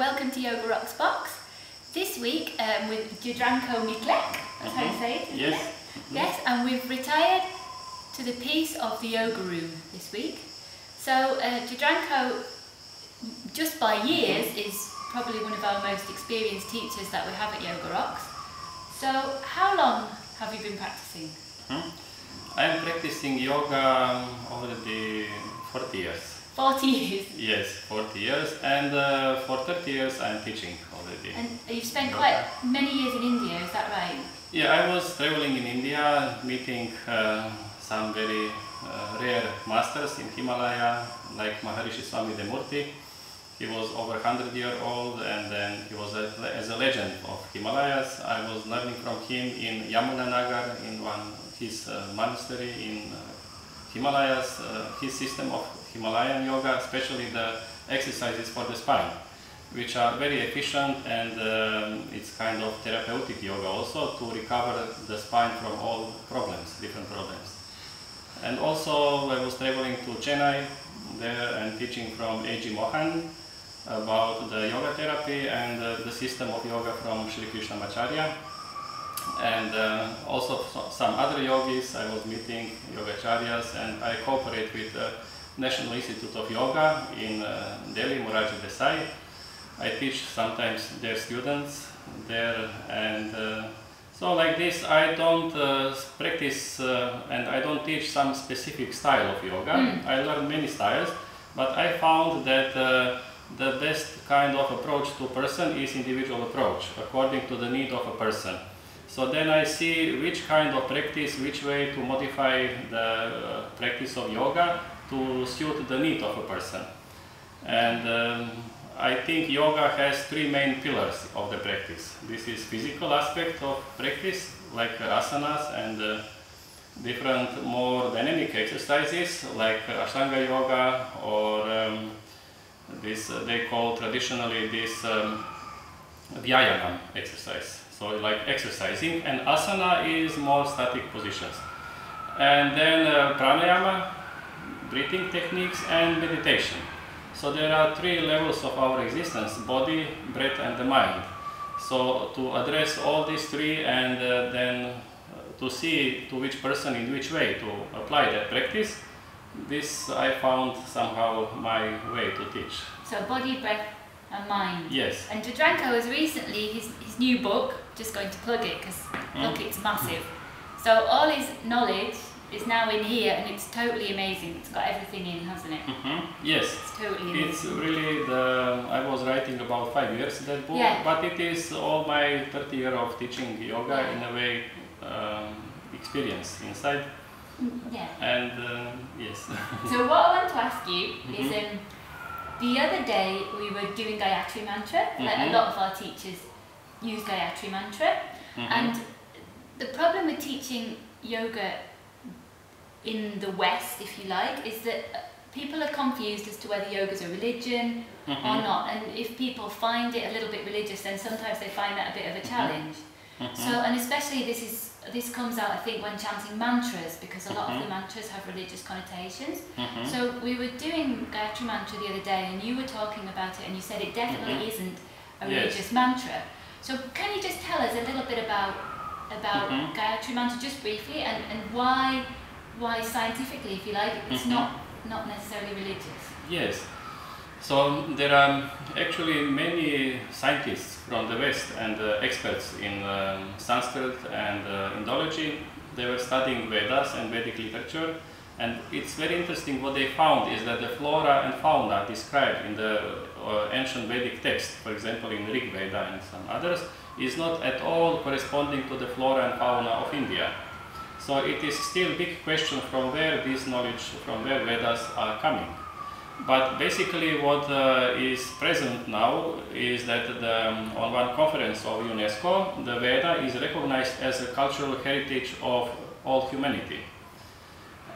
welcome to Yoga Rocks Box. This week um, with Jadranko Miklec, that's how you say it, Yes. it? Yes, and we've retired to the peace of the yoga room this week. So uh, just by years, is probably one of our most experienced teachers that we have at Yoga Rocks. So how long have you been practicing? Hmm? I am practicing yoga already 40 years. 40 years. Yes, 40 years, and uh, for 30 years I am teaching already. And you've spent quite many years in India, is that right? Yeah, I was traveling in India, meeting uh, some very uh, rare masters in Himalaya, like Maharishi Swami Devmurti. He was over 100 year old and then he was a, as a legend of Himalayas. I was learning from him in Yamunanagar, in one his uh, monastery in uh, Himalayas, uh, his system of Himalayan yoga, especially the exercises for the spine, which are very efficient and um, it's kind of therapeutic yoga also to recover the spine from all problems, different problems. And also I was traveling to Chennai there and teaching from A.G. Mohan about the yoga therapy and uh, the system of yoga from Sri Krishnamacharya and uh, also some other yogis. I was meeting yogacharyas and I cooperate with the National Institute of Yoga in uh, Delhi, Morarji Desai. I teach sometimes their students there and uh, so like this I don't uh, practice uh, and I don't teach some specific style of yoga. Mm. I learn many styles but I found that uh, the best kind of approach to person is individual approach according to the need of a person. So then I see which kind of practice, which way to modify the uh, practice of yoga to suit the need of a person. And um, I think yoga has three main pillars of the practice. This is physical aspect of practice, like asanas and uh, different more dynamic exercises, like Ashtanga yoga or um, this uh, they call traditionally this um, exercise. So like exercising, and asana is more static positions. And then uh, pranayama, breathing techniques, and meditation. So there are three levels of our existence: body, breath, and the mind. So to address all these three, and uh, then uh, to see to which person in which way to apply that practice, this I found somehow my way to teach. So body, breath and mind. Yes. And Jadranko has recently, his, his new book, just going to plug it because Mm. look, it's massive. So all his knowledge is now in here and it's totally amazing. It's got everything in, hasn't it? Mhm. Yes. It's totally It's really the I was writing about five years that book, Yeah. but it is all my 30 year of teaching yoga Yeah. in a way um, experience inside, Mm, Yeah. and uh, yes. So what I want to ask you is Mhm. um, the other day we were doing Gayatri Mantra. Like a Mhm. lot of our teachers use Gayatri Mantra. Mhm. And the problem with teaching yoga in the West, if you like, is that uh, people are confused as to whether yoga is a religion or Mhm. not. And if people find it a little bit religious, then sometimes they find that a bit of a challenge. Mhm. So, and especially this is this comes out, I think, when chanting mantras, because a lot of Mhm. the mantras have religious connotations. Mhm. So we were doing Gayatri Mantra the other day, and you were talking about it, and you said it definitely isn't a Yes. religious mantra. So can you just tell us a little bit about about Mhm. Gayatri Mantra, just briefly, and, and why why scientifically, if you like, it's Mhm. not not necessarily religious. Yes. So there are actually many scientists from the West and uh, experts in um, Sanskrit and uh, Indology. They were studying Vedas and Vedic literature, and it's very interesting. What they found is that the flora and fauna described in the uh, ancient Vedic text, for example in Rig Veda and some others, is not at all corresponding to the flora and fauna of India. So it is still a big question from where this knowledge, from where Vedas are coming. But basically, what uh, is present now is that the, um, on one conference of UNESCO, the Veda is recognized as a cultural heritage of all humanity.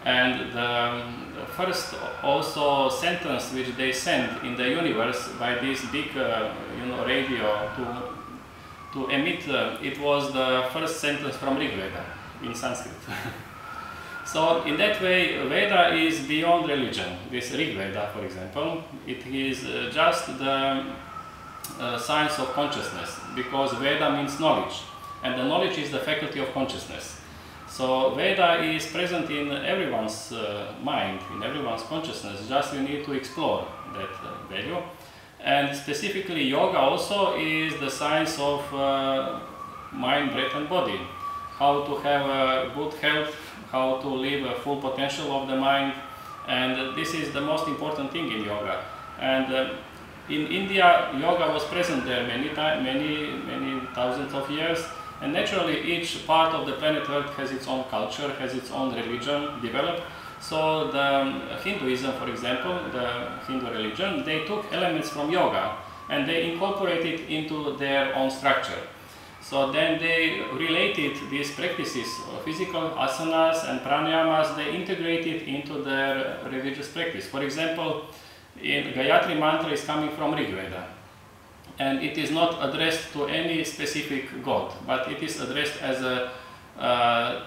And the, um, first also sentence which they sent in the universe by this big, uh, you know, radio to to emit, uh, it was the first sentence from Rig Veda in Sanskrit. So in that way, Veda is beyond religion. This Rig Veda, for example, it is uh, just the uh, science of consciousness because Veda means knowledge, and the knowledge is the faculty of consciousness. So Veda is present in everyone's uh, mind, in everyone's consciousness. Just you need to explore that uh, value. And specifically, yoga also is the science of uh, mind, breath, and body. How to have a good health, how to live a full potential of the mind, and this is the most important thing in yoga. And uh, in India, yoga was present there many, many, many thousands of years. And naturally, each part of the planet Earth has its own culture, has its own religion developed. So the Hinduism, for example, the Hindu religion, they took elements from yoga and they incorporated into their own structure. So then they related these practices, physical asanas and pranayamas, they integrated into their religious practice. For example, in Gayatri mantra is coming from Rig Veda. And it is not addressed to any specific god, but it is addressed as a, uh, uh,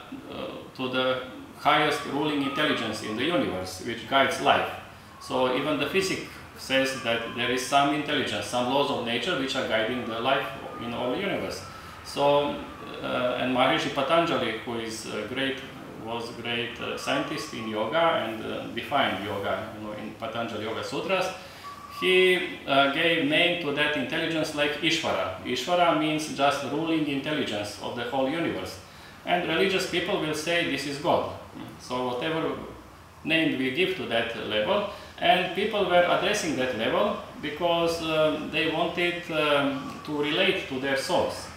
to the highest ruling intelligence in the universe, which guides life. So even the physics says that there is some intelligence, some laws of nature which are guiding the life in all the universe. So, uh, and Maharishi Patanjali, who is great, was a great uh, scientist in yoga and uh, defined yoga you know, in Patanjali Yoga Sutras, he uh, gave name to that intelligence like Ishvara. Ishvara means just ruling intelligence of the whole universe. And religious people will say this is God. So whatever name we give to that level, and people were addressing that level because um, they wanted um, to relate to their source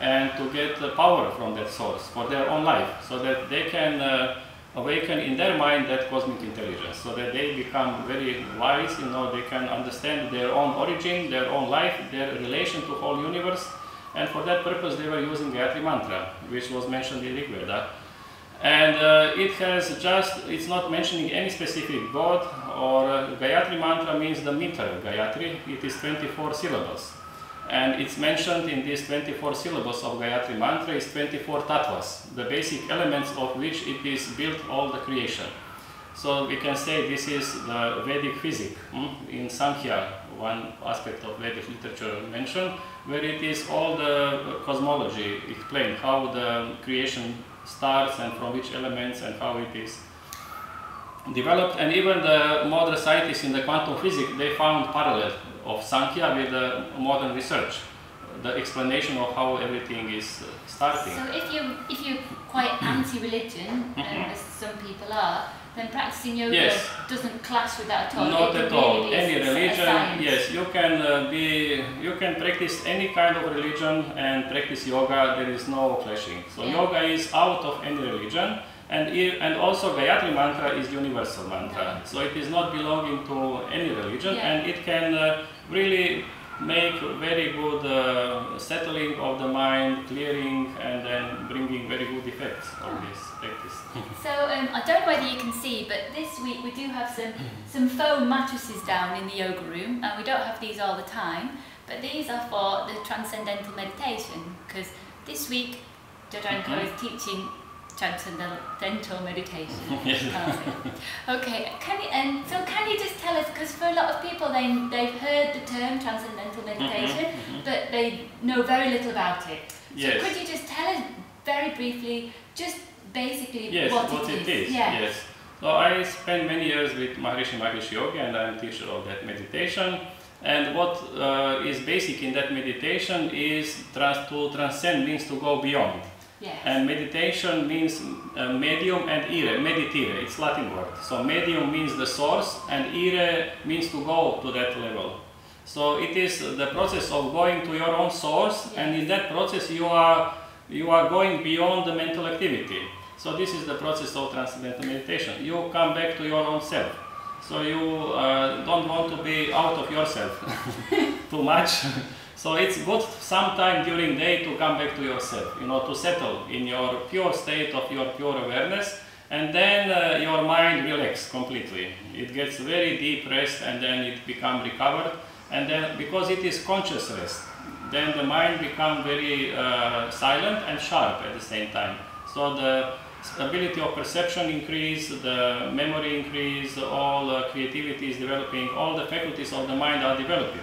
and to get the power from that source for their own life so that they can uh, awaken in their mind that cosmic intelligence so that they become very wise you know they can understand their own origin their own life their relation to whole universe. And for that purpose they were using Gayatri mantra which was mentioned in Rig Veda and uh, it has just, it's not mentioning any specific god or uh, Gayatri mantra means the meter Gayatri, it is 24 syllables. And it's mentioned in these 24 syllables of Gayatri mantra is 24 tattvas, the basic elements of which it is built all the creation. So we can say this is the Vedic physics hmm? in Sankhya, one aspect of Vedic literature mentioned, where it is all the cosmology explained, how the creation starts and from which elements and how it is developed. And even the modern scientists in the quantum physics, they found parallel of Sankhya with the modern research, the explanation of how everything is uh, starting. So if you if you're quite anti-religion, mm-hmm. as some people are, then practicing yoga yes. doesn't clash with that at all. Not at all. Any religion, yes, you can uh, be, you can practice any kind of religion and practice yoga. There is no clashing. So yeah. yoga is out of any religion, and and also Gayatri mantra is universal mantra. Yeah. So it is not belonging to any religion, yeah. and it can uh, really make very good uh, settling of the mind, clearing, and then bringing very good effects of this practice. so um, I don't know whether you can see, but this week we do have some, some foam mattresses down in the yoga room, and we don't have these all the time, but these are for the transcendental meditation, because this week Jadranko mm -hmm. is teaching transcendental meditation. okay, can you, and so can you just tell us, because for a lot of people they, they've heard the term transcendental mm-hmm, meditation, mm -hmm, but they know very little about it. So yes. could you just tell us very briefly, just basically yes, what, what it, it is? Yeah. Yes. So I spent many years with Maharishi Mahesh Yogi and I'm teacher of that meditation. And what uh, is basic in that meditation is trans to transcend means to go beyond. Yes. And meditation means uh, medium and ire, meditire, it's Latin word. So medium means the source and ire means to go to that level. So it is the process of going to your own source yes. and in that process you are, you are going beyond the mental activity. So this is the process of transcendental meditation. You come back to your own self. So you uh, don't want to be out of yourself too much. So it's good sometime during day to come back to yourself, you know, to settle in your pure state of your pure awareness and then uh, your mind relax completely. It gets very deep rest and then it become recovered and then because it is conscious rest, then the mind become very uh, silent and sharp at the same time. So the ability of perception increase, the memory increase, all uh, creativity is developing, all the faculties of the mind are developing.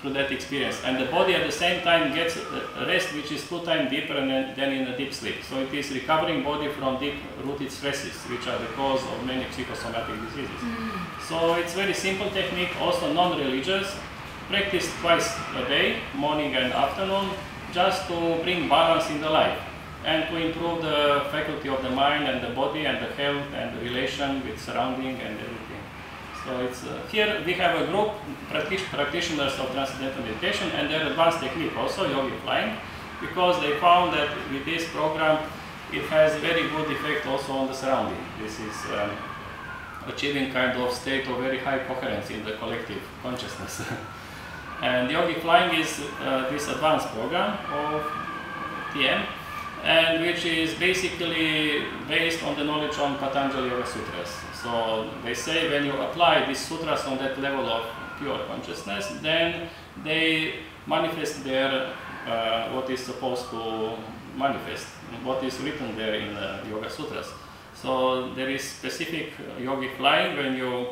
Through that experience. And the body at the same time gets a rest which is two times deeper than in a deep sleep. So it is recovering body from deep rooted stresses, which are the cause of many psychosomatic diseases. Mm. So it's very simple technique, also non-religious, practiced twice a day, morning and afternoon, just to bring balance in the life and to improve the faculty of the mind and the body and the health and the relation with surrounding and everything. So it's uh, here we have a group practitioners of transcendental meditation and their advanced technique also yogi flying because they found that with this program it has very good effect also on the surrounding. This is um, achieving kind of state of very high coherence in the collective consciousness. and yogi flying is uh, this advanced program of TM and which is basically based on the knowledge on Patanjali Yoga Sutras. So they say when you apply these sutras on that level of pure consciousness, then they manifest their uh, what is supposed to manifest, what is written there in the Yoga Sutras. So there is specific yogi flying when you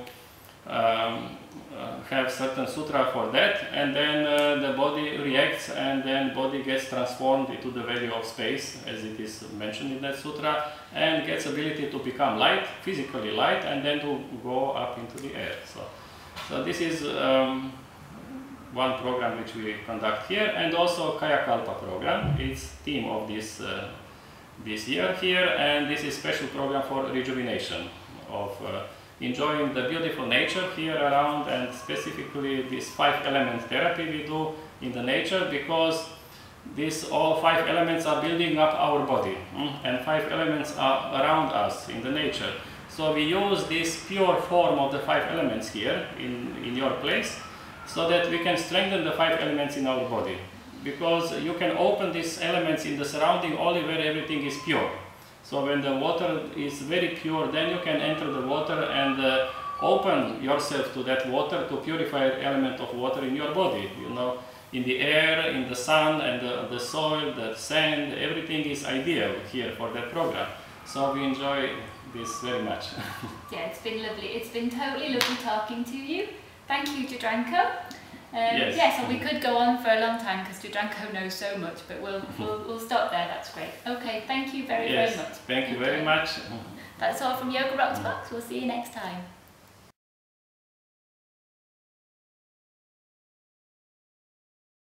um, uh, have certain sutra for that and then uh, the body reacts and then body gets transformed into the value of space as it is mentioned in that sutra and gets ability to become light, physically light and then to go up into the air. So, so this is um, one program which we conduct here and also Kayakalpa program. It's theme of this, uh, this year here and this is special program for rejuvenation of uh, enjoying the beautiful nature here around and specifically this five element therapy we do in the nature because these all five elements are building up our body mm? and five elements are around us in the nature. So we use this pure form of the five elements here in, in your place so that we can strengthen the five elements in our body because you can open these elements in the surrounding only where everything is pure. So when the water is very pure, then you can enter the water and uh, open yourself to that water to purify element of water in your body. You know, in the air, in the sun, and the, the soil, the sand, everything is ideal here for that program. So we enjoy this very much. yeah, it's been lovely. It's been totally lovely talking to you. Thank you, Jadranko. Um, yes. yes, and we could go on for a long time because Jadranko knows so much, but we'll, we'll, we'll stop there. That's great. Okay, thank you very, yes, very much. Thank you very much. That's all from Yoga Rocks Box. We'll see you next time.